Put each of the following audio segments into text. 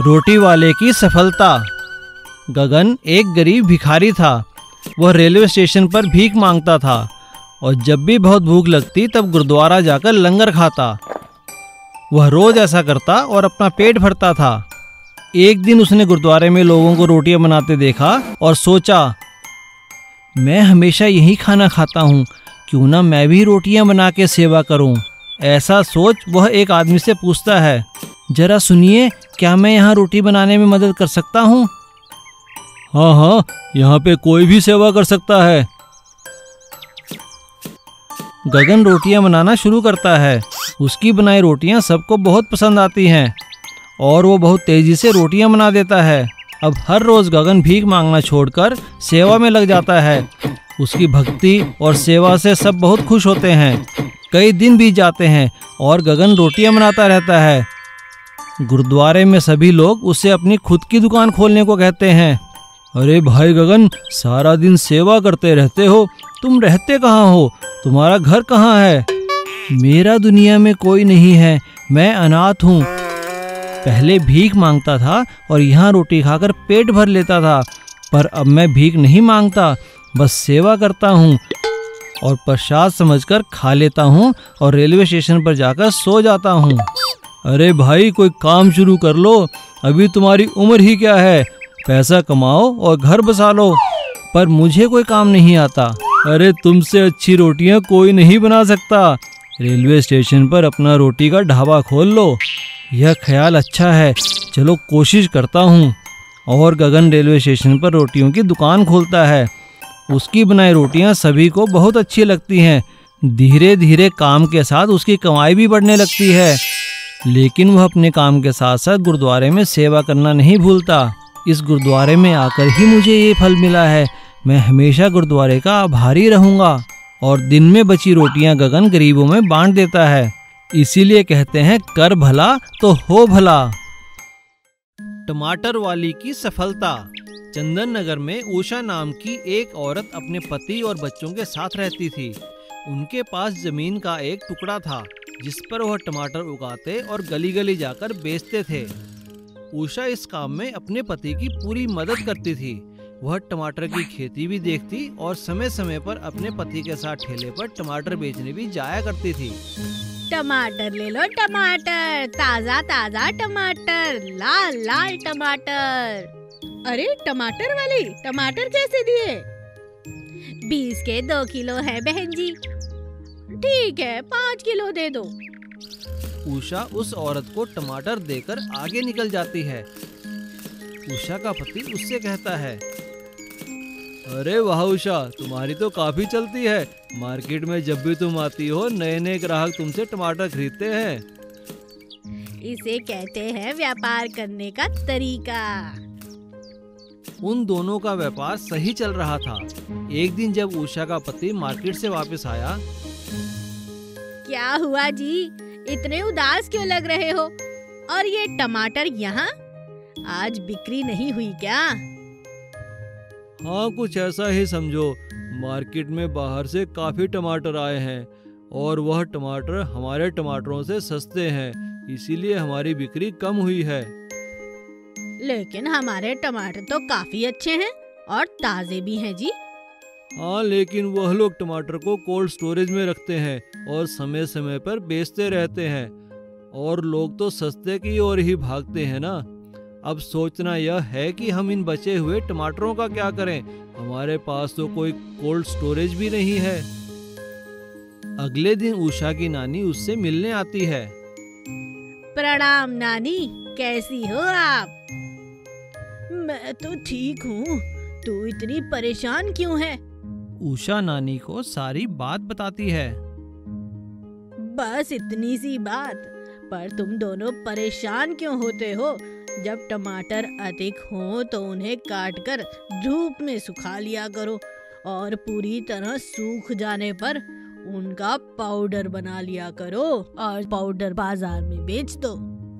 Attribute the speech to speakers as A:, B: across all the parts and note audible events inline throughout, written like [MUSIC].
A: रोटी वाले की सफलता। गगन एक गरीब भिखारी था। वह रेलवे स्टेशन पर भीख माँगता था और जब भी बहुत भूख लगती तब गुरुद्वारा जाकर लंगर खाता। वह रोज ऐसा करता और अपना पेट भरता था। एक दिन उसने गुरुद्वारे में लोगों को रोटियाँ बनाते देखा और सोचा, मैं हमेशा यही खाना खाता हूँ, क्यों ना मैं भी रोटियाँ बना के सेवा करूँ? ऐसा सोच वह एक आदमी से पूछता है। जरा सुनिए, क्या मैं यहाँ रोटी बनाने में मदद कर सकता हूँ? हाँ हाँ यहाँ पे कोई भी सेवा कर सकता है। गगन रोटियाँ बनाना शुरू करता है। उसकी बनाई रोटियाँ सबको बहुत पसंद आती हैं, और वो बहुत तेज़ी से रोटियाँ बना देता है। अब हर रोज गगन भीख मांगना छोड़कर सेवा में लग जाता है। उसकी भक्ति और सेवा से सब बहुत खुश होते हैं। कई दिन बीत जाते हैं और गगन रोटियाँ बनाता रहता है। गुरुद्वारे में सभी लोग उसे अपनी खुद की दुकान खोलने को कहते हैं। अरे भाई गगन, सारा दिन सेवा करते रहते हो। तुम रहते कहाँ हो? तुम्हारा घर कहाँ है? मेरा दुनिया में कोई नहीं है। मैं अनाथ हूँ। पहले भीख माँगता था और यहाँ रोटी खाकर पेट भर लेता था। पर अब मैं भीख नहीं माँगता, बस सेवा करता हूँ और प्रसाद समझकर खा लेता हूँ और रेलवे स्टेशन पर जाकर सो जाता हूँ। अरे भाई, कोई काम शुरू कर लो। अभी तुम्हारी उम्र ही क्या है? पैसा कमाओ और घर बसा लो। पर मुझे कोई काम नहीं आता। अरे तुमसे अच्छी रोटियाँ कोई नहीं बना सकता। रेलवे स्टेशन पर अपना रोटी का ढाबा खोल लो। यह ख्याल अच्छा है। चलो कोशिश करता हूँ। और गगन रेलवे स्टेशन पर रोटियों की दुकान खोलता है। उसकी बनाई रोटियाँ सभी को बहुत अच्छी लगती हैं। धीरे धीरे काम के साथ उसकी कमाई भी बढ़ने लगती है। लेकिन वह अपने काम के साथ साथ गुरुद्वारे में सेवा करना नहीं भूलता। इस गुरुद्वारे में आकर ही मुझे ये फल मिला है। मैं हमेशा गुरुद्वारे का आभारी रहूँगा और दिन में बची रोटियाँ गगन गरीबों में बांट देता है। इसीलिए कहते हैं, कर भला तो हो भला। टमाटर वाली की सफलता। चंदन नगर में उषा नाम की एक औरत अपने पति और बच्चों के साथ रहती थी। उनके पास ज़मीन का एक टुकड़ा था। जिस पर वह टमाटर उगाते और गली गली जाकर बेचते थे। उषा इस काम में अपने पति की पूरी मदद करती थी। वह टमाटर की खेती भी देखती और समय समय पर अपने पति के साथ ठेले पर टमाटर बेचने भी जाया करती थी।
B: टमाटर ले लो टमाटर ताज़ा ताज़ा टमाटर लाल लाल टमाटर। अरे, टमाटर वाली, टमाटर कैसे दिए? बीस के दो किलो है बहन जी। ठीक है पाँच किलो दे दो।
A: उषा उस औरत को टमाटर देकर आगे निकल जाती है। उषा का पति उससे कहता है अरे वाह उषा तुम्हारी तो काफ़ी चलती है। मार्केट में जब भी तुम आती हो नए नए ग्राहक तुमसे टमाटर खरीदते हैं।
B: इसे कहते हैं व्यापार करने का तरीका।
A: उन दोनों का व्यापार सही चल रहा था। एक दिन जब उषा का पति मार्केट से वापस आया
B: क्या हुआ जी? इतने उदास क्यों लग रहे हो? और ये टमाटर यहाँ? आज बिक्री नहीं हुई क्या?
A: हाँ कुछ ऐसा ही समझो। मार्केट में बाहर से काफ़ी टमाटर आए हैं और वह टमाटर हमारे टमाटरों से सस्ते हैं इसीलिए हमारी बिक्री कम हुई है।
B: लेकिन हमारे टमाटर तो काफ़ी अच्छे हैं और ताजे भी हैं जी।
A: हाँ लेकिन वह लोग टमाटर को कोल्ड स्टोरेज में रखते हैं और समय समय पर बेचते रहते हैं। और लोग तो सस्ते की ओर ही भागते हैं ना। अब सोचना यह है कि हम इन बचे हुए टमाटरों का क्या करें? हमारे पास तो कोई कोल्ड स्टोरेज भी नहीं है। अगले दिन उषा की नानी उससे मिलने आती है।
B: प्रणाम नानी, कैसी हो आप? मैं तो ठीक हूँ। तू इतनी परेशान क्यों है?
A: उषा नानी को सारी बात बताती है।
B: बस इतनी सी बात पर तुम दोनों परेशान क्यों होते हो? जब टमाटर अधिक हो तो उन्हें काट कर धूप में सुखा लिया करो और पूरी तरह सूख जाने पर उनका पाउडर बना लिया करो और पाउडर बाज़ार में बेच दो।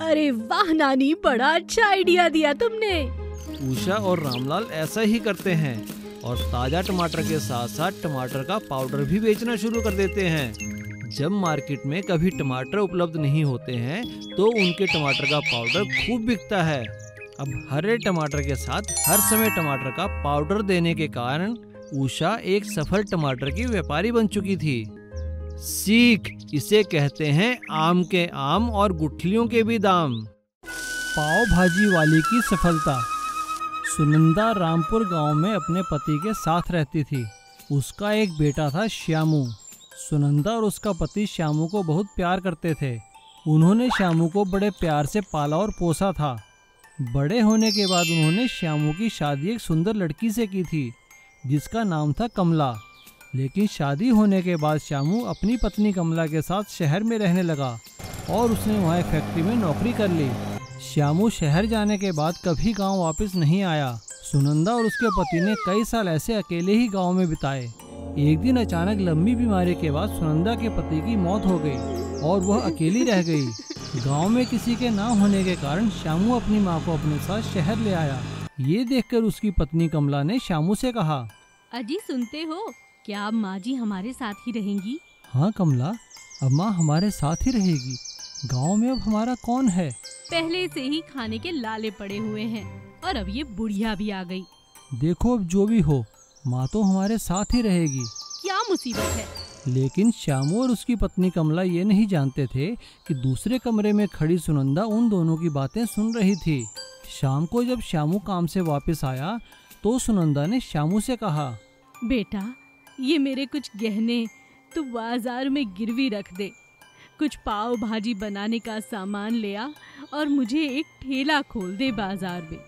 B: अरे वाह नानी बड़ा अच्छा आइडिया दिया तुमने।
A: उषा और रामलाल ऐसा ही करते हैं। और ताज़ा टमाटर के साथ साथ टमाटर का पाउडर भी बेचना शुरू कर देते हैं। जब मार्केट में कभी टमाटर उपलब्ध नहीं होते हैं तो उनके टमाटर का पाउडर खूब बिकता है।
C: अब हरे टमाटर के साथ हर समय टमाटर का पाउडर देने के कारण उषा एक सफल टमाटर की व्यापारी बन चुकी थी। सीख, इसे कहते हैं आम के आम और गुठलियों के भी दाम।
A: पाव भाजी वाली की सफलता। सुनंदा रामपुर गाँव में अपने पति के साथ रहती थी। उसका एक बेटा था श्यामू। सुनंदा और उसका पति श्यामू को बहुत प्यार करते थे। उन्होंने श्यामू को बड़े प्यार से पाला और पोसा था। बड़े होने के बाद उन्होंने श्यामू की शादी एक सुंदर लड़की से की थी, जिसका नाम था कमला। लेकिन शादी होने के बाद श्यामू अपनी पत्नी कमला के साथ शहर में रहने लगा और उसने वहाँ एक फैक्ट्री में नौकरी कर ली। श्यामू शहर जाने के बाद कभी गाँव वापस नहीं आया। सुनंदा और उसके पति ने कई साल ऐसे अकेले ही गाँव में बिताए। एक दिन अचानक लंबी बीमारी के बाद सुनंदा के पति की मौत हो गई और वह अकेली रह गई। गाँव में किसी के ना होने के कारण श्यामू अपनी माँ को अपने साथ शहर ले आया। ये देखकर उसकी पत्नी कमला ने श्यामू से कहा
D: अजी सुनते हो? क्या अब माँ जी हमारे साथ ही रहेंगी?
A: हाँ कमला अब माँ हमारे साथ ही रहेगी। गाँव में अब हमारा कौन है?
D: पहले से ही खाने के लाले पड़े हुए हैं और अब ये बुढ़िया भी आ गई।
A: देखो अब जो भी हो माँ तो हमारे साथ ही रहेगी।
D: क्या मुसीबत है?
A: लेकिन श्यामू और उसकी पत्नी कमला ये नहीं जानते थे कि दूसरे कमरे में खड़ी सुनंदा उन दोनों की बातें सुन रही थी। शाम को जब श्यामू काम से वापस आया तो सुनंदा ने श्यामू से कहा
D: बेटा ये मेरे कुछ गहने तू बाज़ार में गिरवी रख दे। कुछ पाव भाजी बनाने का सामान ले आ और मुझे एक ठेला खोल दे बाज़ार में।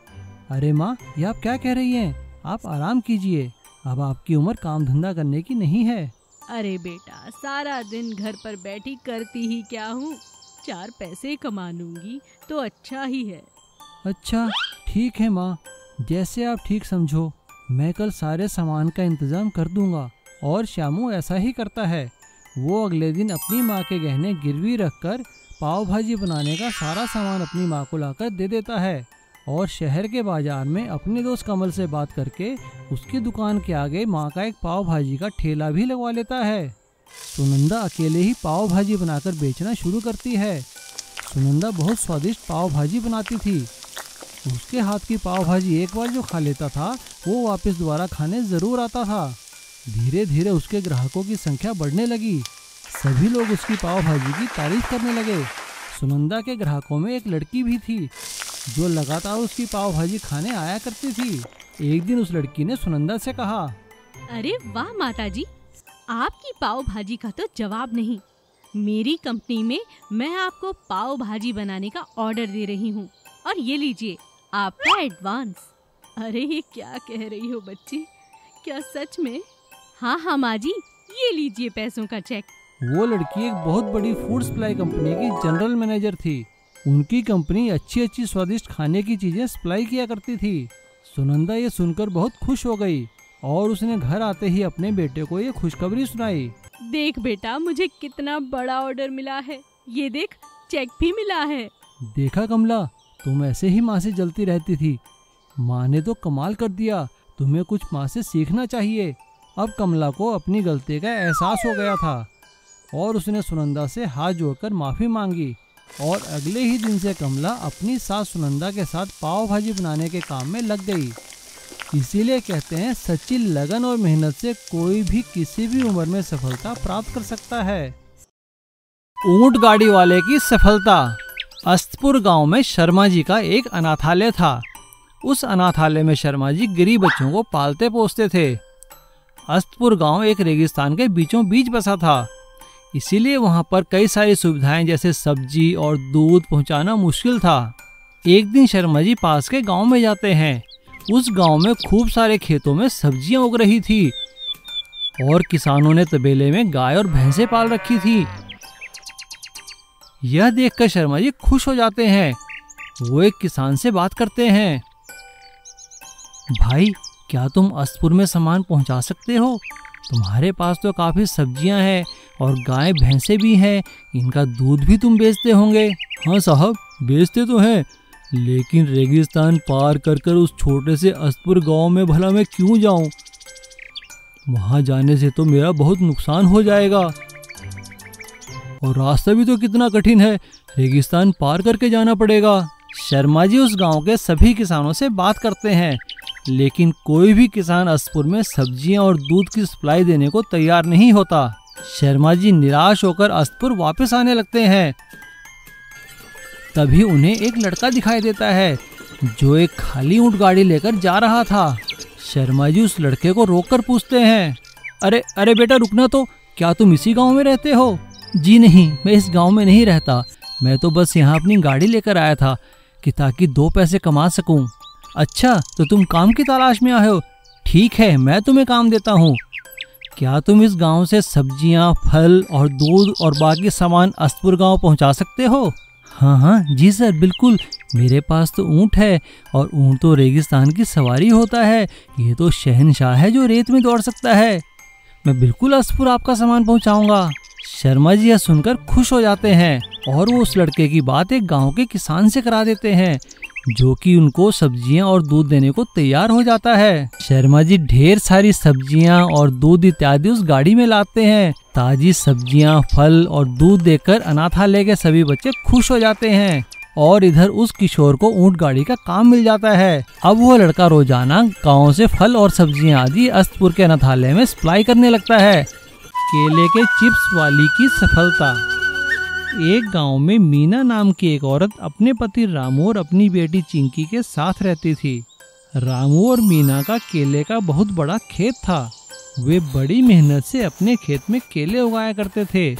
A: अरे माँ ये आप क्या कह रही हैं? आप आराम कीजिए। अब आपकी उम्र काम धंधा करने की नहीं है।
D: अरे बेटा सारा दिन घर पर बैठी करती ही क्या हूँ? चार पैसे कमा लूँगी तो अच्छा ही है।
A: अच्छा ठीक है माँ। जैसे आप ठीक समझो मैं कल सारे सामान का इंतज़ाम कर दूँगा और श्यामू ऐसा ही करता है। वो अगले दिन अपनी माँ के गहने गिरवी रखकर पाव भाजी बनाने का सारा सामान अपनी माँ को लाकर दे देता है और शहर के बाज़ार में अपने दोस्त कमल से बात करके उसकी दुकान के आगे माँ का एक पाव भाजी का ठेला भी लगवा लेता है। सुनंदा अकेले ही पाव भाजी बनाकर बेचना शुरू करती है। सुनंदा बहुत स्वादिष्ट पाव भाजी बनाती थी। उसके हाथ की पाव भाजी एक बार जो खा लेता था, वो वापस दोबारा खाने ज़रूर आता था। धीरे धीरे उसके ग्राहकों की संख्या बढ़ने लगी। सभी लोग उसकी पाव भाजी की तारीफ़ करने लगे। सुनंदा के ग्राहकों में एक लड़की भी थी, जो लगातार उसकी पाव भाजी खाने आया करती थी। एक दिन उस लड़की ने सुनंदा से कहा,
D: अरे वाह माता जी आपकी पाव भाजी का तो जवाब नहीं। मेरी कंपनी में मैं आपको पाव भाजी बनाने का ऑर्डर दे रही हूँ। और ये लीजिए, आपका एडवांस। अरे ये क्या कह रही हो बच्ची? क्या सच में हाँ हाँ माँ जी ये लीजिए पैसों का चेक
A: वो लड़की एक बहुत बड़ी फ़ूड सप्लाई कंपनी की जनरल मैनेजर थी। उनकी कंपनी अच्छी अच्छी स्वादिष्ट खाने की चीज़ें सप्लाई किया करती थी। सुनंदा ये सुनकर बहुत खुश हो गई और उसने घर आते ही अपने बेटे को ये खुशखबरी सुनाई।
D: देख बेटा मुझे कितना बड़ा ऑर्डर मिला है। ये देख चेक भी मिला है।
A: देखा कमला तुम ऐसे ही माँ से जलती रहती थी। माँ ने तो कमाल कर दिया तुम्हें कुछ माँ से सीखना चाहिए। अब कमला को अपनी गलती का एहसास हो गया था और उसने सुनंदा से हाथ जोड़कर माफ़ी मांगी और अगले ही दिन से कमला अपनी सास सुनंदा के साथ पाव भाजी बनाने के काम में लग गई। इसीलिए कहते हैं सच्ची लगन और मेहनत से कोई भी किसी भी उम्र में सफलता प्राप्त कर सकता है। ऊँट गाड़ी वाले की सफलता। अस्तपुर गाँव में शर्मा जी का एक अनाथालय था। उस अनाथालय में शर्मा जी गरीब बच्चों को पालते पोसते थे। अस्तपुर गाँव एक रेगिस्तान के बीचों बीच बसा था। इसीलिए वहाँ पर कई सारी सुविधाएँ जैसे सब्ज़ी और दूध पहुंचाना मुश्किल था। एक दिन शर्मा जी पास के गाँव में जाते हैं। उस गाँव में खूब सारे खेतों में सब्ज़ियाँ उग रही थी और किसानों ने तबेले में गाय और भैंसे पाल रखी थी। यह देखकर शर्मा जी खुश हो जाते हैं। वो एक किसान से बात करते हैं। भाई क्या तुम अस्तपुर में सामान पहुँचा सकते हो? तुम्हारे पास तो काफ़ी सब्ज़ियाँ हैं और गाय, भैंसे भी हैं। इनका दूध भी तुम बेचते होंगे। हाँ साहब, बेचते तो हैं। लेकिन रेगिस्तान पार कर कर उस छोटे से अस्तपुर गाँव में भला मैं क्यों जाऊँ? वहाँ जाने से तो मेरा बहुत नुकसान हो जाएगा। और रास्ता भी तो कितना कठिन है। रेगिस्तान पार करके जाना पड़ेगा। शर्मा जी, उस गाँव के सभी किसानों से बात करते हैं। लेकिन कोई भी किसान असपुर में सब्ज़ियाँ और दूध की सप्लाई देने को तैयार नहीं होता। शर्मा जी निराश होकर अस्तपुर वापस आने लगते हैं। तभी उन्हें एक लड़का दिखाई देता है, जो एक खाली ऊँट गाड़ी लेकर जा रहा था। शर्मा जी उस लड़के को रोककर पूछते हैं, अरे अरे बेटा, रुकना तो। क्या तुम इसी गाँव में रहते हो? जी नहीं, मैं इस गाँव में नहीं रहता। मैं तो बस यहाँ अपनी गाड़ी लेकर आया था, कि ताकि दो पैसे कमा सकूँ। अच्छा तो तुम काम की तलाश में आए हो। ठीक है मैं तुम्हें काम देता हूँ। क्या तुम इस गाँव से सब्ज़ियाँ, फल और दूध और बाकी सामान अस्तपुर गाँव पहुँचा सकते हो? हाँ हाँ जी सर बिल्कुल। मेरे पास तो ऊँट है और ऊँट तो रेगिस्तान की सवारी होता है। ये तो शहनशाह है जो रेत में दौड़ सकता है। मैं बिल्कुल अस्तपुर आपका सामान पहुंचाऊँगा। शर्मा जी यह सुनकर खुश हो जाते हैं और वो उस लड़के की बात एक गाँव के किसान से करा देते हैं। जो कि उनको सब्ज़ियाँ और दूध देने को तैयार हो जाता है। शर्मा जी ढेर सारी सब्ज़ियाँ और दूध इत्यादि उस गाड़ी में लाते हैं। ताजी सब्ज़ियाँ, फल और दूध देकर अनाथालय के सभी बच्चे खुश हो जाते हैं। और इधर उस किशोर को ऊँट गाड़ी का काम मिल जाता है। अब वो लड़का रोज़ाना गाँव से फल और सब्ज़ियाँ आदि अस्तपुर के अनाथालय में सप्लाई करने लगता है। केले के चिप्स वाली की सफलता। एक गाँव में मीना नाम की एक औरत अपने पति रामू और अपनी बेटी चिंकी के साथ रहती थी। रामू और मीना का केले का बहुत बड़ा खेत था। वे बड़ी मेहनत से अपने खेत में केले उगाया करते थे।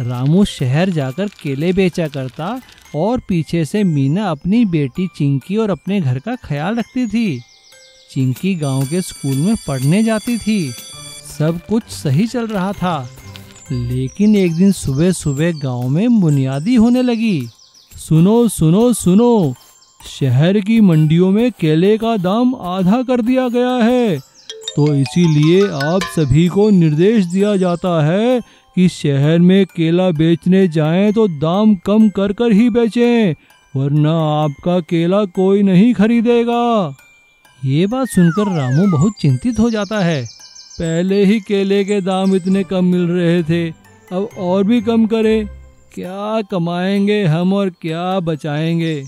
A: रामू शहर जाकर केले बेचा करता और पीछे से मीना अपनी बेटी चिंकी और अपने घर का ख्याल रखती थी। चिंकी गाँव के स्कूल में पढ़ने जाती थी। सब कुछ सही चल रहा था। लेकिन एक दिन सुबह सुबह गाँव में बुनियादी होने लगी। सुनो सुनो सुनो, शहर की मंडियों में केले का दाम आधा कर दिया गया है। तो इसीलिए आप सभी को निर्देश दिया जाता है कि शहर में केला बेचने जाएँ तो दाम कम कर कर ही बेचें, वरना आपका केला कोई नहीं खरीदेगा। ये बात सुनकर रामू बहुत चिंतित हो जाता है। पहले ही केले के दाम इतने कम मिल रहे थे अब और भी कम करें। क्या कमाएँगे हम और क्या बचाएँगे?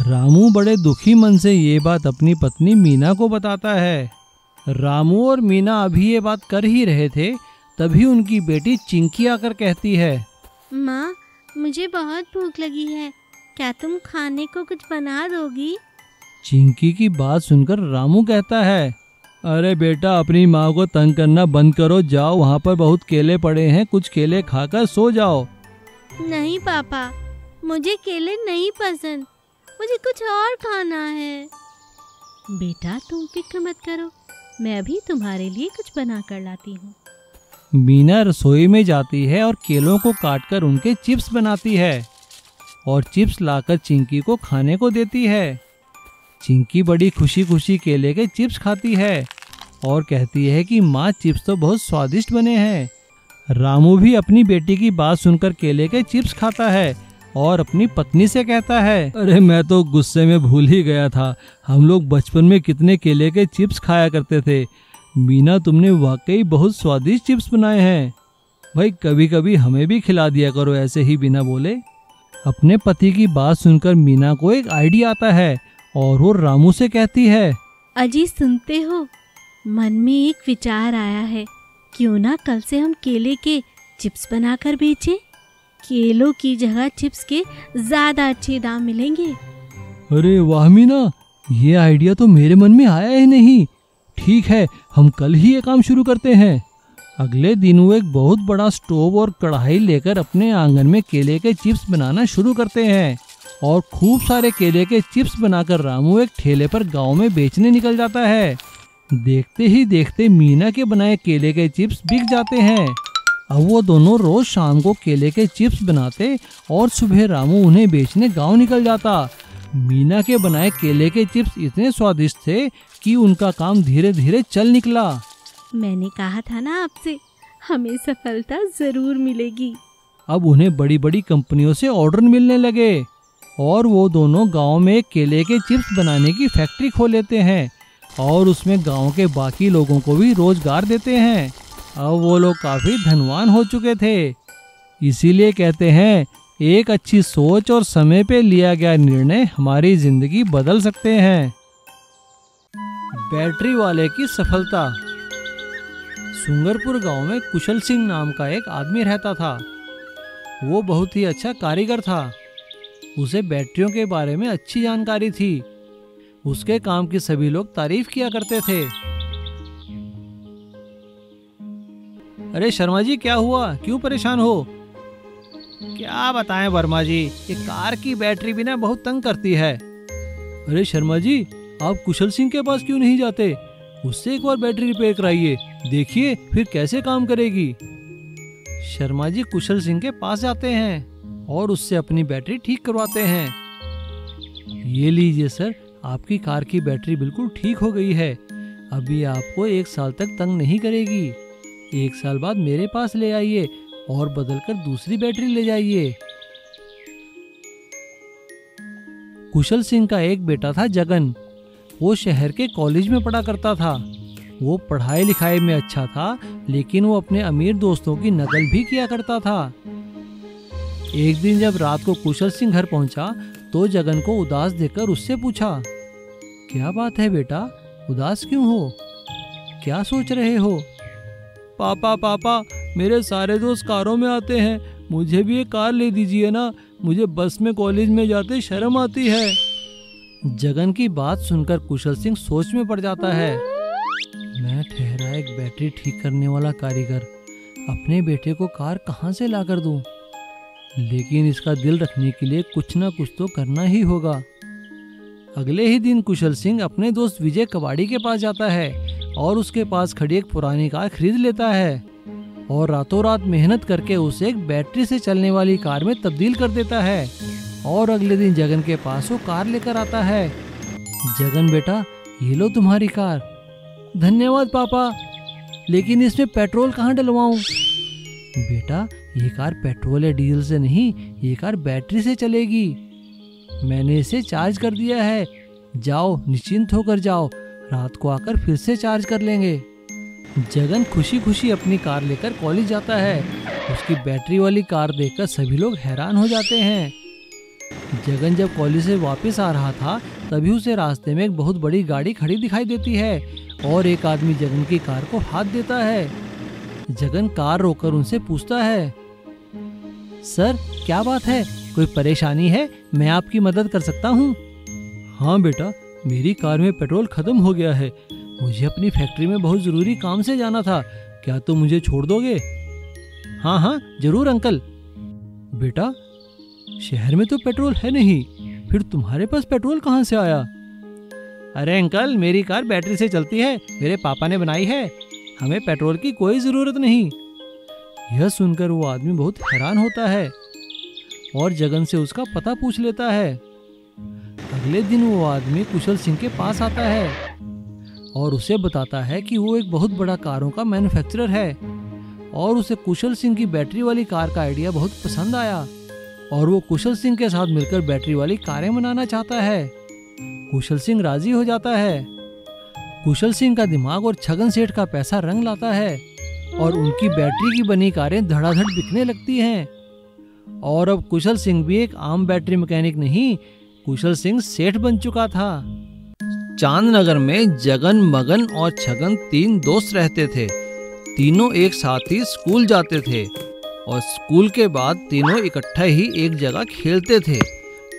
A: रामू बड़े दुखी मन से ये बात अपनी पत्नी मीना को बताता है। रामू और मीना अभी ये बात कर ही रहे थे तभी उनकी बेटी चिंकी आकर कहती है
E: माँ मुझे बहुत भूख लगी है। क्या तुम खाने को कुछ बना दोगी?
A: चिंकी की बात सुनकर रामू कहता है अरे बेटा अपनी माँ को तंग करना बंद करो जाओ वहाँ पर बहुत केले पड़े हैं कुछ केले खाकर सो जाओ।
E: नहीं पापा मुझे केले नहीं पसंद मुझे कुछ और खाना है।
D: बेटा तुम फ़िक्र मत करो मैं अभी तुम्हारे लिए कुछ बना कर लाती हूँ।
A: मीना रसोई में जाती है और केलों को काट कर उनके चिप्स बनाती है और चिप्स लाकर चिंकी को खाने को देती है। चिंकी बड़ी खुशी खुशी केले के चिप्स खाती है और कहती है कि माँ, चिप्स तो बहुत स्वादिष्ट बने हैं। रामू भी अपनी बेटी की बात सुनकर केले के चिप्स खाता है और अपनी पत्नी से कहता है, अरे, मैं तो गुस्से में भूल ही गया था। हम लोग बचपन में कितने केले के चिप्स खाया करते थे। मीना, तुमने वाकई बहुत स्वादिष्ट चिप्स बनाए हैं। भाई कभी कभी हमें भी खिला दिया करो, ऐसे ही बिना बोले। अपने पति की बात सुनकर मीना को एक आइडिया आता है और वो रामू से कहती है
E: अजी सुनते हो? मन में एक विचार आया है। क्यों ना कल से हम केले के चिप्स बनाकर बेचें? केलों की जगह चिप्स के ज़्यादा अच्छे दाम मिलेंगे।
A: अरे वाह मीना ये आइडिया तो मेरे मन में आया ही नहीं। ठीक है हम कल ही ये काम शुरू करते हैं। अगले दिन वो एक बहुत बड़ा स्टोव और कढ़ाई लेकर अपने आँगन में केले के चिप्स बनाना शुरू करते हैं। और खूब सारे केले के चिप्स बनाकर रामू एक ठेले पर गाँव में बेचने निकल जाता है। देखते ही देखते मीना के बनाए केले के चिप्स बिक जाते हैं। अब वो दोनों रोज शाम को केले के चिप्स बनाते और सुबह रामू उन्हें बेचने गाँव निकल जाता। मीना के बनाए केले के चिप्स इतने स्वादिष्ट थे कि उनका काम धीरे धीरे चल निकला।
E: मैंने कहा था ना आपसे हमें सफलता ज़रूर मिलेगी।
A: अब उन्हें बड़ी बड़ी कंपनियों से ऑर्डर मिलने लगे। और वो दोनों गाँव में केले के चिप्स बनाने की फैक्ट्री खोल लेते हैं और उसमें गाँव के बाकी लोगों को भी रोज़गार देते हैं। अब वो लोग काफ़ी धनवान हो चुके थे। इसीलिए कहते हैं, एक अच्छी सोच और समय पे लिया गया निर्णय हमारी ज़िंदगी बदल सकते हैं। बैटरी वाले की सफलता। सुंगरपुर गाँव में कुशल सिंह नाम का एक आदमी रहता था। वो बहुत ही अच्छा कारीगर था। उसे बैटरियों के बारे में अच्छी जानकारी थी। उसके काम की सभी लोग तारीफ़ किया करते थे। अरे शर्मा जी, क्या हुआ? क्यों परेशान हो? क्या बताएँ वर्मा जी, ये कार की बैटरी भी ना बहुत तंग करती है। अरे शर्मा जी, आप कुशल सिंह के पास क्यों नहीं जाते? उससे एक बार बैटरी रिपेयर कराइए, देखिए फिर कैसे काम करेगी। शर्मा जी कुशल सिंह के पास जाते हैं। और उससे अपनी बैटरी ठीक करवाते हैं। ये लीजिए सर, आपकी कार की बैटरी बिल्कुल ठीक हो गई है। अभी आपको एक साल तक तंग नहीं करेगी। एक साल बाद मेरे पास ले आइए और बदलकर दूसरी बैटरी ले जाइए। कुशल सिंह का एक बेटा था जगन। वो शहर के कॉलेज में पढ़ा करता था। वो पढ़ाई लिखाई में अच्छा था, लेकिन वो अपने अमीर दोस्तों की नकल भी किया करता था। एक दिन जब रात को कुशल सिंह घर पहुँचा तो जगन को उदास देखकर उससे पूछा क्या बात है बेटा? उदास क्यों हो? क्या सोच रहे हो? पापा पापा मेरे सारे दोस्त कारों में आते हैं। मुझे भी एक कार ले दीजिए ना। मुझे बस में कॉलेज में जाते शर्म आती है. जगन की बात सुनकर कुशल सिंह सोच में पड़ जाता है। मैं ठहरा एक बैटरी ठीक करने वाला कारीगर। अपने बेटे को कार कहाँ से ला कर दूँ? लेकिन इसका दिल रखने के लिए कुछ ना कुछ तो करना ही होगा। अगले ही दिन कुशल सिंह अपने दोस्त विजय कबाड़ी के पास जाता है और उसके पास खड़ी एक पुरानी कार खरीद लेता है और रातों रात मेहनत करके उसे एक बैटरी से चलने वाली कार में तब्दील कर देता है और अगले दिन जगन के पास वो कार लेकर आता है। जगन बेटा, ये लो तुम्हारी कार। धन्यवाद पापा, लेकिन इसमें पेट्रोल कहाँ डलवाऊं? बेटा, ये कार पेट्रोल या डीजल से नहीं, ये कार बैटरी से चलेगी। मैंने इसे चार्ज कर दिया है। जाओ, निश्चिंत होकर जाओ। रात को आकर फिर से चार्ज कर लेंगे। जगन खुशी खुशी अपनी कार लेकर कॉलेज जाता है। उसकी बैटरी वाली कार देखकर सभी लोग हैरान हो जाते हैं। जगन जब कॉलेज से वापस आ रहा था, तभी उसे रास्ते में एक बहुत बड़ी गाड़ी खड़ी दिखाई देती है और एक आदमी जगन की कार को हाथ देता है। जगन कार रोकर उनसे पूछता है, सर, क्या बात है? कोई परेशानी है? मैं आपकी मदद कर सकता हूँ? हाँ बेटा, मेरी कार में पेट्रोल खत्म हो गया है। मुझे अपनी फैक्ट्री में बहुत ज़रूरी काम से जाना था। क्या तुम तो मुझे छोड़ दोगे? हाँ हाँ ज़रूर अंकल। बेटा, शहर में तो पेट्रोल है नहीं। फिर तुम्हारे पास पेट्रोल कहाँ से आया? अरे अंकल, मेरी कार बैटरी से चलती है। मेरे पापा ने बनाई है। हमें पेट्रोल की कोई ज़रूरत नहीं। यह सुनकर वो आदमी बहुत हैरान होता है और जगन से उसका पता पूछ लेता है। अगले दिन वो आदमी कुशल सिंह के पास आता है और उसे बताता है कि वो एक बहुत बड़ा कारों का मैन्युफैक्चरर है और उसे कुशल सिंह की बैटरी वाली कार का आइडिया बहुत पसंद आया और वो कुशल सिंह के साथ मिलकर बैटरी वाली कारें बनाना चाहता है। कुशल सिंह राज़ी हो जाता है। कुशल सिंह का दिमाग और छगन सेठ का पैसा रंग लाता है और उनकी बैटरी की बनी कारें धड़ाधड़ बिकने लगती हैं। और अब कुशल सिंह भी एक आम बैटरी मैकेनिक नहीं, कुशल सिंह सेठ बन चुका था। चांदनगर में जगन, मगन और छगन तीन दोस्त रहते थे। तीनों एक साथ ही स्कूल जाते थे और स्कूल के बाद तीनों इकट्ठा ही एक जगह खेलते थे।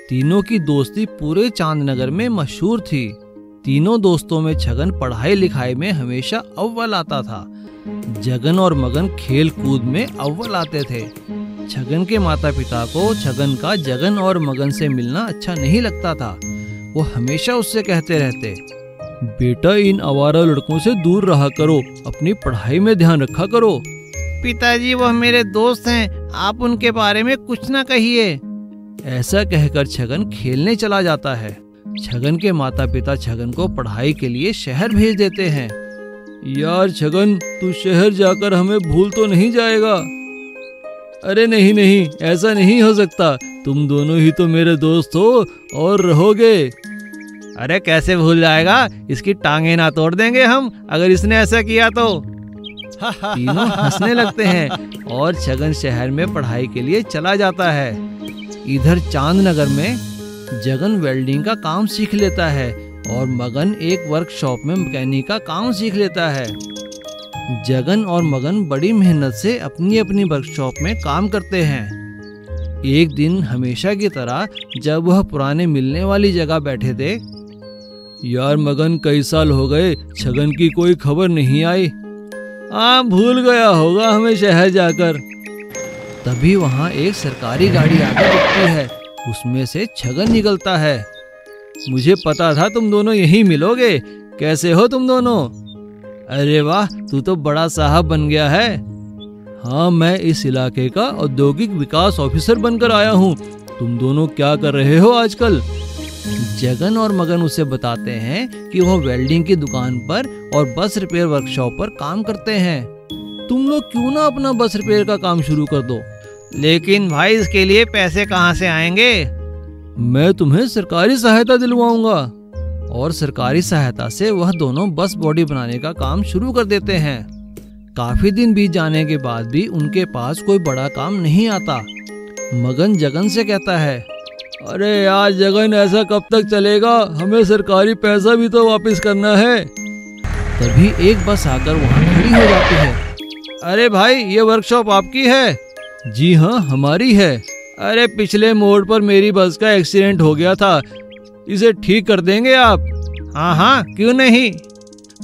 A: तीनों की दोस्ती पूरे चांदनगर में मशहूर थी। तीनों दोस्तों में छगन पढ़ाई लिखाई में हमेशा अव्वल आता था। जगन और मगन खेल कूद में अव्वल आते थे। छगन के माता पिता को छगन का जगन और मगन से मिलना अच्छा नहीं लगता था। वो हमेशा उससे कहते रहते बेटा इन आवारा लड़कों से दूर रहा करो अपनी पढ़ाई में ध्यान रखा करो। पिताजी वह मेरे दोस्त हैं आप उनके बारे में कुछ ना कहिए। ऐसा कहकर छगन खेलने चला जाता है। छगन के माता पिता छगन को पढ़ाई के लिए शहर भेज देते हैं। यार छगन तू शहर जाकर हमें भूल तो नहीं जाएगा? अरे नहीं नहीं ऐसा नहीं हो सकता। तुम दोनों ही तो मेरे दोस्त हो और रहोगे। अरे कैसे भूल जाएगा? इसकी टांगे ना तोड़ देंगे हम अगर इसने ऐसा किया तो। [LAUGHS] तीनों हंसने लगते हैं और छगन शहर में पढ़ाई के लिए चला जाता है। इधर चांदनगर में जगन वेल्डिंग का काम सीख लेता है और मगन एक वर्कशॉप में मैकेनिक का काम सीख लेता है। जगन और मगन बड़ी मेहनत से अपनी अपनी वर्कशॉप में काम करते हैं। एक दिन हमेशा की तरह जब वह पुराने मिलने वाली जगह बैठे थे, यार मगन, कई साल हो गए, छगन की कोई खबर नहीं आई। आ भूल गया होगा हमें शहर जाकर। तभी वहाँ एक सरकारी गाड़ी आकर रुकती है। उसमें से छगन निकलता है। मुझे पता था तुम दोनों यहीं मिलोगे। कैसे हो तुम दोनों? अरे वाह, तू तो बड़ा साहब बन गया है। हाँ मैं इस इलाके का औद्योगिक विकास ऑफिसर बनकर आया हूँ। तुम दोनों क्या कर रहे हो आजकल? जगन और मगन उसे बताते हैं कि वह वेल्डिंग की दुकान पर और बस रिपेयर वर्कशॉप पर काम करते हैं। तुम लोग क्यों ना अपना बस रिपेयर का काम शुरू कर दो? लेकिन भाई, इसके लिए पैसे कहाँ से आएँगे? मैं तुम्हें सरकारी सहायता दिलवाऊँगा। और सरकारी सहायता से वह दोनों बस बॉडी बनाने का काम शुरू कर देते हैं। काफ़ी दिन बीत जाने के बाद भी उनके पास कोई बड़ा काम नहीं आता। मगन जगन से कहता है, अरे यार जगन, ऐसा कब तक चलेगा? हमें सरकारी पैसा भी तो वापस करना है। तभी एक बस आकर वहाँ खड़ी हो जाती है। अरे भाई, ये वर्कशॉप आपकी है? जी हाँ हमारी है। अरे, पिछले मोड़ पर मेरी बस का एक्सीडेंट हो गया था। इसे ठीक कर देंगे आप? हाँ हाँ क्यों नहीं?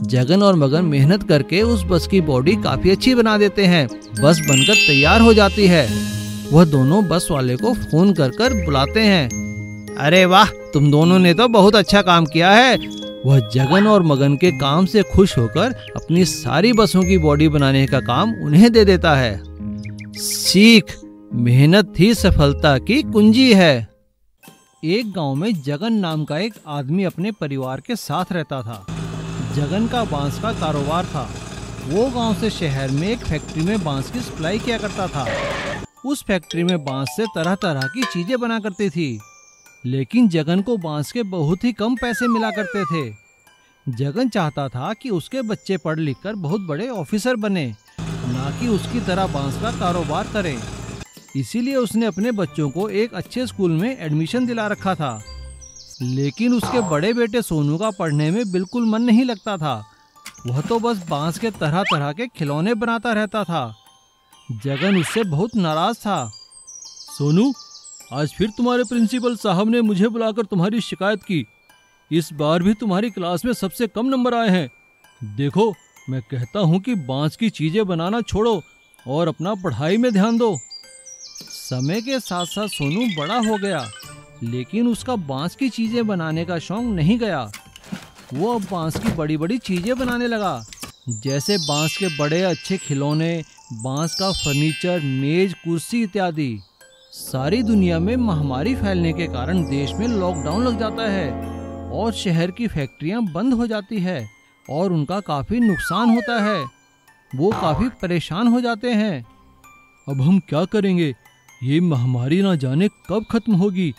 A: जगन और मगन मेहनत करके उस बस की बॉडी काफ़ी अच्छी बना देते हैं। बस बनकर तैयार हो जाती है। वह दोनों बस वाले को फ़ोन कर कर बुलाते हैं। अरे वाह, तुम दोनों ने तो बहुत अच्छा काम किया है। वह जगन और मगन के काम से खुश होकर अपनी सारी बसों की बॉडी बनाने का काम उन्हें दे देता है। सीख, मेहनत ही सफलता की कुंजी है। एक गाँव में जगन नाम का एक आदमी अपने परिवार के साथ रहता था। जगन का बाँस का कारोबार था। वो गाँव से शहर में एक फैक्ट्री में बाँस की सप्लाई किया करता था। उस फैक्ट्री में बाँस से तरह तरह की चीज़ें बना करती थी। लेकिन जगन को बाँस के बहुत ही कम पैसे मिला करते थे। जगन चाहता था कि उसके बच्चे पढ़ लिख कर बहुत बड़े ऑफिसर बने। ना कि उसकी तरह बाँस का कारोबार करें। इसीलिए उसने अपने बच्चों को एक अच्छे स्कूल में एडमिशन दिला रखा था। लेकिन उसके बड़े बेटे सोनू का पढ़ने में बिल्कुल मन नहीं लगता था। वह तो बस बाँस के तरह तरह के खिलौने बनाता रहता था। जगन उससे बहुत नाराज़ था। सोनू, आज फिर तुम्हारे प्रिंसिपल साहब ने मुझे बुलाकर तुम्हारी शिकायत की। इस बार भी तुम्हारी क्लास में सबसे कम नंबर आए हैं। देखो मैं कहता हूँ कि बाँस की चीज़ें बनाना छोड़ो और अपना पढ़ाई में ध्यान दो। समय के साथ साथ सोनू बड़ा हो गया, लेकिन उसका बाँस की चीज़ें बनाने का शौक नहीं गया। वो अब बाँस की बड़ी बड़ी चीज़ें बनाने लगा, जैसे बाँस के बड़े अच्छे खिलौने, बाँस का फर्नीचर, मेज, कुर्सी इत्यादि। सारी दुनिया में महामारी फैलने के कारण देश में लॉकडाउन लग जाता है और शहर की फैक्ट्रियाँ बंद हो जाती है। और उनका काफ़ी नुकसान होता है। वो काफ़ी परेशान हो जाते हैं। अब हम क्या करेंगे? ये महामारी ना जाने कब खत्म होगी?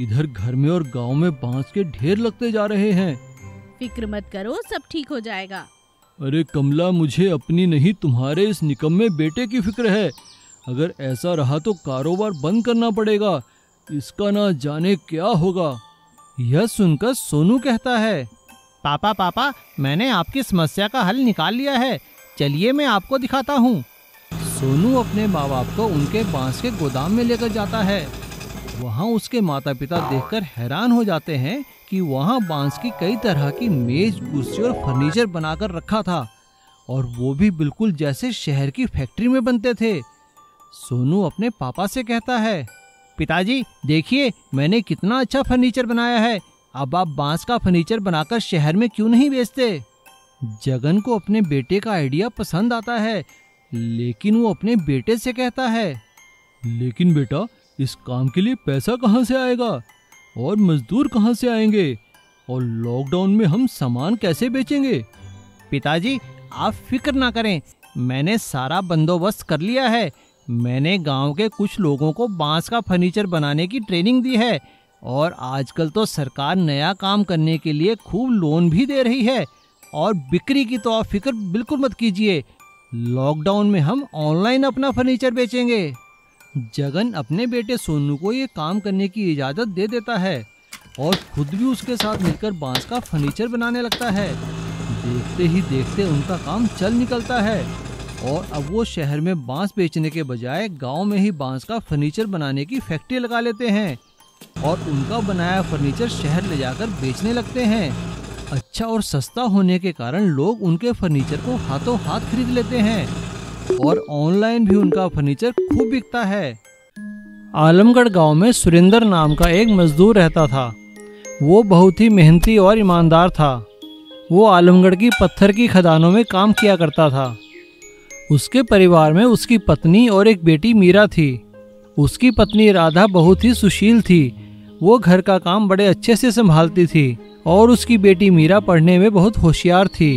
A: इधर घर में और गाँव में बाँस के ढेर लगते जा रहे हैं।
B: फ़िक्र मत करो सब ठीक हो जाएगा।
A: अरे कमला मुझे अपनी नहीं तुम्हारे इस निकम्मे बेटे की फ़िक्र है। अगर ऐसा रहा तो कारोबार बंद करना पड़ेगा। इसका ना जाने क्या होगा। यह सुनकर सोनू कहता है। पापा पापा, मैंने आपकी समस्या का हल निकाल लिया है। चलिए मैं आपको दिखाता हूँ। सोनू अपने माँ बाप को उनके बाँस के गोदाम में लेकर जाता है। वहाँ उसके माता पिता देखकर हैरान हो जाते हैं कि वहाँ बाँस की कई तरह की मेज, कुर्सी और फर्नीचर बनाकर रखा था और वो भी बिल्कुल जैसे शहर की फैक्ट्री में बनते थे। सोनू अपने पापा से कहता है, पिताजी, देखिए, मैंने कितना अच्छा फर्नीचर बनाया है। अब आप बाँस का फर्नीचर बनाकर शहर में क्यों नहीं बेचते? जगन को अपने बेटे का आइडिया पसंद आता है, लेकिन वो अपने बेटे से कहता है, लेकिन बेटा, इस काम के लिए पैसा कहाँ से आएगा? और मजदूर कहाँ से आएँगे? और लॉकडाउन में हम सामान कैसे बेचेंगे? पिताजी, आप फ़िक्र ना करें, मैंने सारा बंदोबस्त कर लिया है। मैंने गाँव के कुछ लोगों को बाँस का फर्नीचर बनाने की ट्रेनिंग दी है। और आजकल तो सरकार नया काम करने के लिए खूब लोन भी दे रही है। और बिक्री की तो आप फ़िक्र बिल्कुल मत कीजिए। लॉकडाउन में हम ऑनलाइन अपना फर्नीचर बेचेंगे। जगन अपने बेटे सोनू को ये काम करने की इजाज़त दे देता है और खुद भी उसके साथ मिलकर बाँस का फर्नीचर बनाने लगता है। देखते ही देखते उनका काम चल निकलता है और अब वो शहर में बाँस बेचने के बजाय गाँव में ही बाँस का फर्नीचर बनाने की फैक्ट्री लगा लेते हैं। और उनका बनाया फर्नीचर शहर ले जाकर बेचने लगते हैं। अच्छा और सस्ता होने के कारण लोग उनके फर्नीचर को हाथों हाथ खरीद लेते हैं। और ऑनलाइन भी उनका फर्नीचर खूब बिकता है। आलमगढ़ गाँव में सुरेंद्र नाम का एक मजदूर रहता था। वो बहुत ही मेहनती और ईमानदार था। वो आलमगढ़ की पत्थर की खदानों में काम किया करता था। उसके परिवार में उसकी पत्नी और एक बेटी मीरा थी। उसकी पत्नी राधा बहुत ही सुशील थी। वो घर का काम बड़े अच्छे से संभालती थी और उसकी बेटी मीरा पढ़ने में बहुत होशियार थी।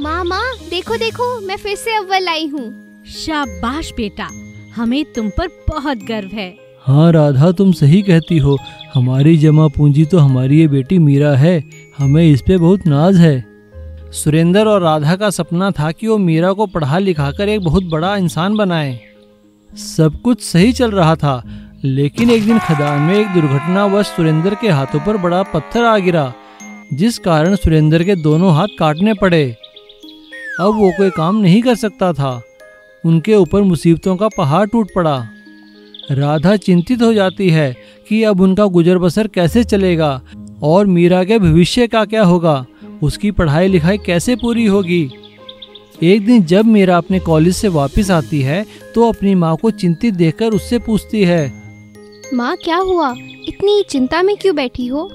F: माँ माँ देखो देखो मैं फिर से अव्वल आई हूँ।
D: शाबाश बेटा हमें तुम पर बहुत गर्व है।
A: हाँ राधा तुम सही कहती हो। हमारी जमा पूंजी तो हमारी ये बेटी मीरा है। हमें इस पे बहुत नाज है। सुरेंद्र और राधा का सपना था कि वो मीरा को पढ़ा लिखा कर एक बहुत बड़ा इंसान बनाए। सब कुछ सही चल रहा था, लेकिन एक दिन खदान में एक दुर्घटनावश सुरेंद्र के हाथों पर बड़ा पत्थर आ गिरा, जिस कारण सुरेंद्र के दोनों हाथ काटने पड़े। अब वो कोई काम नहीं कर सकता था। उनके ऊपर मुसीबतों का पहाड़ टूट पड़ा। राधा चिंतित हो जाती है कि अब उनका गुजर बसर कैसे चलेगा और मीरा के भविष्य का क्या होगा, उसकी पढ़ाई लिखाई कैसे पूरी होगी। एक दिन जब मीरा अपने कॉलेज से वापस आती है तो अपनी माँ को चिंतित देखकर उससे पूछती है।
F: माँ क्या हुआ? इतनी चिंता में क्यों बैठी हो?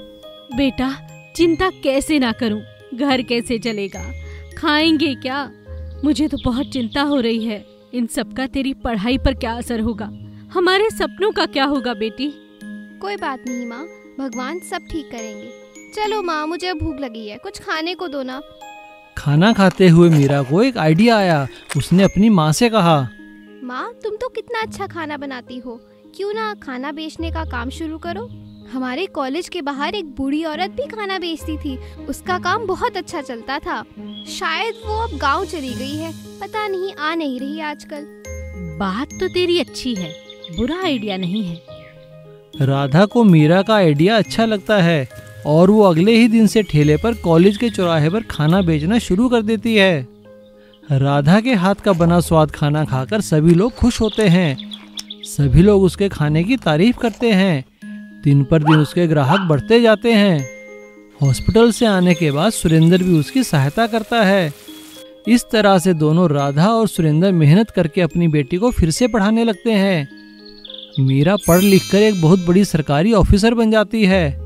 D: बेटा चिंता कैसे ना करूँ? घर कैसे चलेगा? खाएँगे क्या? मुझे तो बहुत चिंता हो रही है। इन सब का तेरी पढ़ाई पर क्या असर होगा? हमारे सपनों का क्या होगा बेटी?
F: कोई बात नहीं माँ भगवान सब ठीक करेंगे। चलो माँ मुझे भूख लगी है। कुछ खाने को दो ना।
A: खाना खाते हुए मीरा को एक आइडिया आया। उसने अपनी माँ से कहा
F: माँ तुम तो कितना अच्छा खाना बनाती हो। क्यों ना खाना बेचने का काम शुरू करो? हमारे कॉलेज के बाहर एक बूढ़ी औरत भी खाना बेचती थी। उसका काम बहुत अच्छा चलता था। शायद वो अब गाँव चली गई है। पता नहीं आ नहीं रही आजकल।
D: बात तो तेरी अच्छी है बुरा आइडिया नहीं है।
A: राधा को मीरा का आइडिया अच्छा लगता है। और वो अगले ही दिन से ठेले पर कॉलेज के चौराहे पर खाना बेचना शुरू कर देती है। राधा के हाथ का बना स्वाद खाना खाकर सभी लोग खुश होते हैं। सभी लोग उसके खाने की तारीफ़ करते हैं। दिन पर दिन उसके ग्राहक बढ़ते जाते हैं। हॉस्पिटल से आने के बाद सुरेंद्र भी उसकी सहायता करता है। इस तरह से दोनों राधा और सुरेंद्र मेहनत करके अपनी बेटी को फिर से पढ़ाने लगते हैं। मीरा पढ़ लिख कर एक बहुत बड़ी सरकारी ऑफिसर बन जाती है।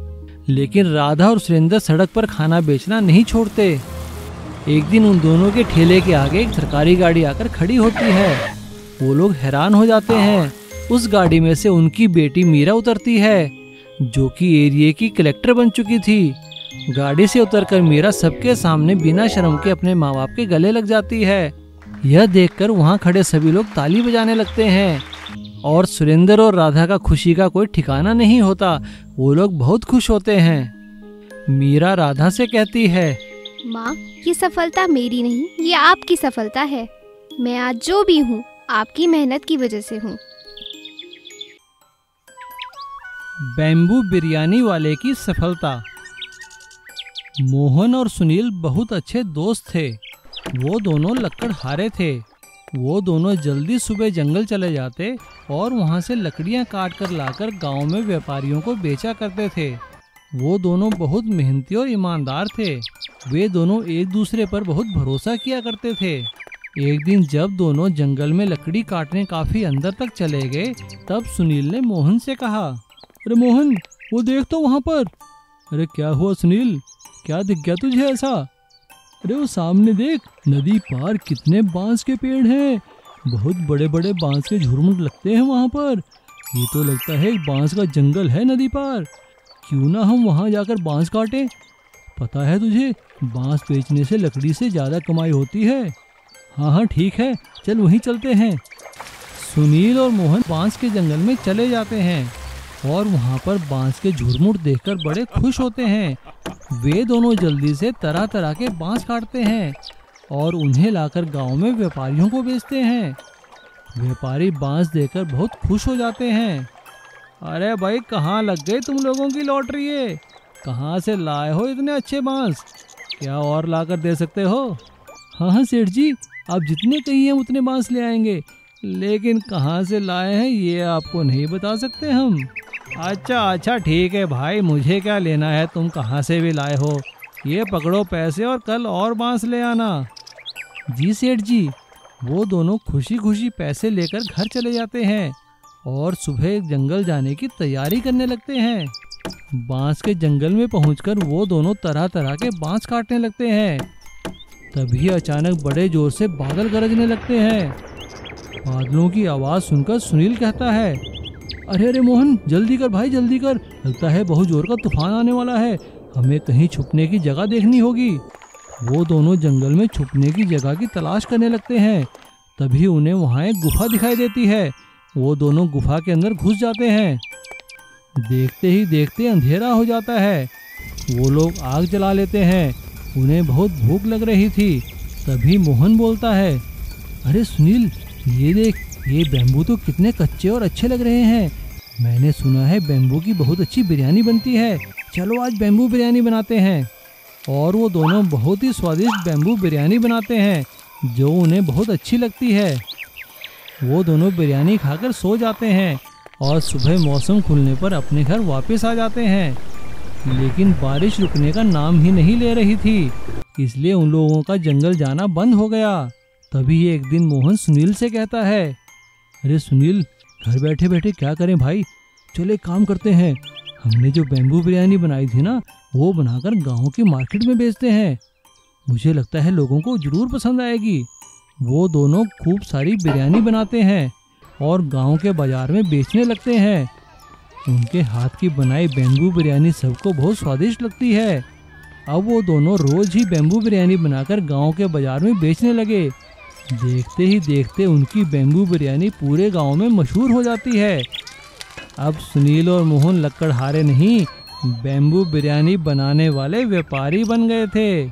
A: लेकिन राधा और सुरेंद्र सड़क पर खाना बेचना नहीं छोड़ते। एक दिन उन दोनों के ठेले के आगे एक सरकारी गाड़ी आकर खड़ी होती है। वो लोग हैरान हो जाते हैं। उस गाड़ी में से उनकी बेटी मीरा उतरती है, जो कि एरिया की कलेक्टर बन चुकी थी। गाड़ी से उतरकर मीरा सबके सामने बिना शर्म के अपने माँ बाप के गले लग जाती है। यह देखकर वहाँ खड़े सभी लोग ताली बजाने लगते हैं। और सुरेंद्र और राधा का खुशी का कोई ठिकाना नहीं होता। वो लोग बहुत खुश होते हैं। मीरा राधा से कहती है
F: माँ ये सफलता मेरी नहीं ये आपकी सफलता है। मैं आज जो भी हूँ आपकी मेहनत की वजह से हूँ।
A: बैम्बू बिरयानी वाले की सफलता। मोहन और सुनील बहुत अच्छे दोस्त थे। वो दोनों लकड़ हारे थे। वो दोनों जल्दी सुबह जंगल चले जाते और वहाँ से लकड़ियाँ काट कर लाकर गाँव में व्यापारियों को बेचा करते थे। वो दोनों बहुत मेहनती और ईमानदार थे। वे दोनों एक दूसरे पर बहुत भरोसा किया करते थे। एक दिन जब दोनों जंगल में लकड़ी काटने काफ़ी अंदर तक चले गए, तब सुनील ने मोहन से कहा, अरे मोहन, वो देख तो वहाँ पर। अरे क्या हुआ सुनील? क्या दिख गया तुझे ऐसा? अरे वो सामने देख, नदी पार कितने बाँस के पेड़ हैं। बहुत बड़े बड़े बाँस के झुरमुट लगते हैं वहाँ पर। ये तो लगता है बाँस का जंगल है नदी पार। क्यों ना हम वहाँ जाकर बाँस काटें? पता है तुझे, बाँस बेचने से लकड़ी से ज़्यादा कमाई होती है। हाँ हाँ ठीक है, चल वहीं चलते हैं। सुनील और मोहन बाँस के जंगल में चले जाते हैं। और वहाँ पर बाँस के झुरमुट देखकर बड़े खुश होते हैं। वे दोनों जल्दी से तरह तरह के बाँस काटते हैं और उन्हें लाकर गाँव में व्यापारियों को बेचते हैं। व्यापारी बाँस देकर बहुत खुश हो जाते हैं। अरे भाई, कहाँ लग गई तुम लोगों की लॉटरी ये? कहाँ से लाए हो इतने अच्छे बाँस? क्या और लाकर दे सकते हो? हाँ हाँ सेठ जी, आप जितने कहिए हम उतने बाँस ले आएँगे। लेकिन कहाँ से लाए हैं ये आपको नहीं बता सकते हम। अच्छा अच्छा ठीक है भाई, मुझे क्या लेना है? तुम कहाँ से भी लाए हो? ये पकड़ो पैसे और कल और बाँस ले आना। जी, सेठ जी, वो दोनों खुशी खुशी पैसे लेकर घर चले जाते हैं और सुबह जंगल जाने की तैयारी करने लगते हैं। बाँस के जंगल में पहुंचकर वो दोनों तरह तरह के बाँस काटने लगते हैं। तभी अचानक बड़े ज़ोर से बादल गरजने लगते हैं। बादलों की आवाज़ सुनकर सुनील कहता है अरे अरे मोहन, जल्दी कर भाई, जल्दी कर। लगता है बहुत ज़ोर का तूफ़ान आने वाला है। हमें कहीं छुपने की जगह देखनी होगी। वो दोनों जंगल में छुपने की जगह की तलाश करने लगते हैं। तभी उन्हें वहाँ एक गुफा दिखाई देती है। वो दोनों गुफा के अंदर घुस जाते हैं। देखते ही देखते अंधेरा हो जाता है। वो लोग आग जला लेते हैं। उन्हें बहुत भूख लग रही थी। तभी मोहन बोलता है, अरे सुनील, ये देख ये बैम्बू तो कितने कच्चे और अच्छे लग रहे हैं। मैंने सुना है बैम्बू की बहुत अच्छी बिरयानी बनती है। चलो आज बैम्बू बिरयानी बनाते हैं। और वो दोनों बहुत ही स्वादिष्ट बैम्बू बिरयानी बनाते हैं, जो उन्हें बहुत अच्छी लगती है। वो दोनों बिरयानी खाकर सो जाते हैं और सुबह मौसम खुलने पर अपने घर वापस आ जाते हैं। लेकिन बारिश रुकने का नाम ही नहीं ले रही थी, इसलिए उन लोगों का जंगल जाना बंद हो गया। तभी एक दिन मोहन सुनील से कहता है अरे सुनील, घर बैठे बैठे क्या करें भाई? चलो एक काम करते हैं। हमने जो बैम्बू बिरयानी बनाई थी ना, वो बनाकर गाँव की मार्केट में बेचते हैं। मुझे लगता है लोगों को ज़रूर पसंद आएगी। वो दोनों खूब सारी बिरयानी बनाते हैं और गाँव के बाज़ार में बेचने लगते हैं। उनके हाथ की बनाई बैम्बू बिरयानी सबको बहुत स्वादिष्ट लगती है। अब वो दोनों रोज ही बैम्बू बिरयानी बनाकर गाँव के बाज़ार में बेचने लगे। देखते ही देखते उनकी बेंगू बिरयानी पूरे गाँव में मशहूर हो जाती है। अब सुनील और मोहन लकड़हारे नहीं बेंबू बिरयानी बनाने वाले व्यापारी बन गए थे।